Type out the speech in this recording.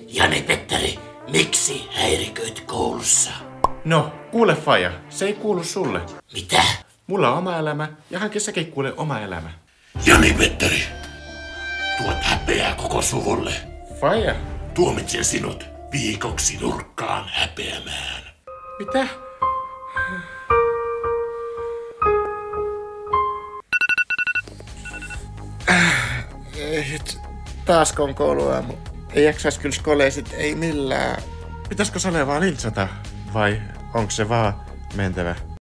Jani Petteri, miksi häiriköit koulussa? No, kuule Faja, se ei kuulu sulle. Mitä? Mulla on oma elämä ja hankissakin kuule oma elämä. Jani Petteri, tuot häpeää koko suvulle. Faja, Tuomitsen sinut viikoksi nurkkaan häpeämään. mitä? Ei, taas on kouluaamu. Ei jaksais kyllä skoleisit, ei millään. Pitäisikö Sale vaan lintsata? Vai onko se vaan mentävä